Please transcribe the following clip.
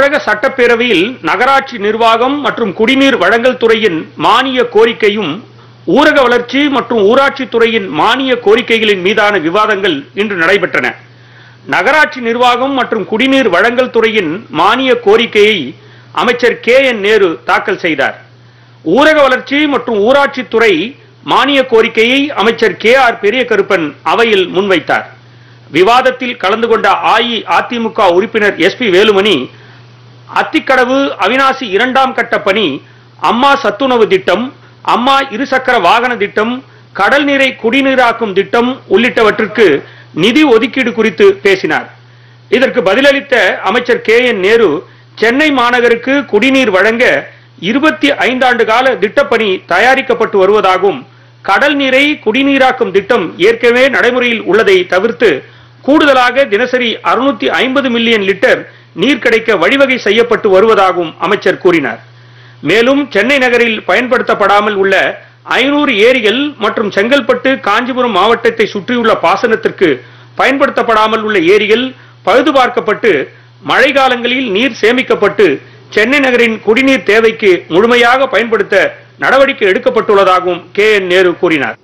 தமிழக சட்டப்பேரவையில் நகராட்சி நிர்வாகம் மற்றும் குடிநீர் வழங்கல் துறையின் மானிய கோரிக்கையும் ஊரக வளர்ச்சி மற்றும் ஊராட்சி துறையின் மானிய கோரிக்கைகளின் மீதான விவாதங்கள் இன்று நடைபெற்றன. நகராட்சி நிர்வாகம் மற்றும் குடிநீர் வழங்கல் துறையின் மானிய கோரிக்கையை அமைச்சர் கே என் நேரு தாக்கல் செய்தார். ஊரக வளர்ச்சி மற்றும் ஊராட்சி துறை மானிய கோரிக்கையை அமைச்சர் கே ஆர் பெரிய கருப்பன் அவையில் முன்வைத்தார். விவாதத்தில் கலந்து கொண்ட அஇஅதிமுக உறுப்பினர் எஸ் பி வேலுமணி அத்திக்கடவு அவினாசி இரண்டாம் கட்ட பணி அம்மா சத்துணவு திட்டம் அம்மா இருசக்கர வாகன திட்டம் கடல் நீரை குடிநீராக்கும் திட்டம் உள்ளிட்டவற்றிற்கு நிதி ஒதுக்கீடு குறித்து பேசினார். இதற்கு பதிலளித்த அமைச்சர் கே என் நேரு சென்னை மாநகருக்கு குடிநீர் வழங்க இருபத்தி ஐந்தாண்டு கால திட்டப்பணி தயாரிக்கப்பட்டு வருவதாகவும் கடல் நீரை குடிநீராக்கும் திட்டம் ஏற்கனவே நடைமுறையில் உள்ளதை தவிர்த்து கூடுதலாக தினசரி அறுநூத்தி ஐம்பது மில்லியன் லிட்டர் நீர் கிடைக்க வழிவகை செய்யப்பட்டு வருவதாகவும் அமைச்சர் கூறினார். மேலும் சென்னை நகரில் பயன்படுத்தப்படாமல் உள்ள ஐநூறு ஏரிகள் மற்றும் செங்கல்பட்டு காஞ்சிபுரம் மாவட்டத்தை சுற்றியுள்ள பாசனத்திற்கு பயன்படுத்தப்படாமல் உள்ள ஏரிகள் பழுது பார்க்கப்பட்டு மழை காலங்களில் நீர் சேமிக்கப்பட்டு சென்னை நகரின் குடிநீர் தேவைக்கு முழுமையாக பயன்படுத்த நடவடிக்கை எடுக்கப்பட்டுள்ளதாகவும் கே என் நேரு கூறினார்.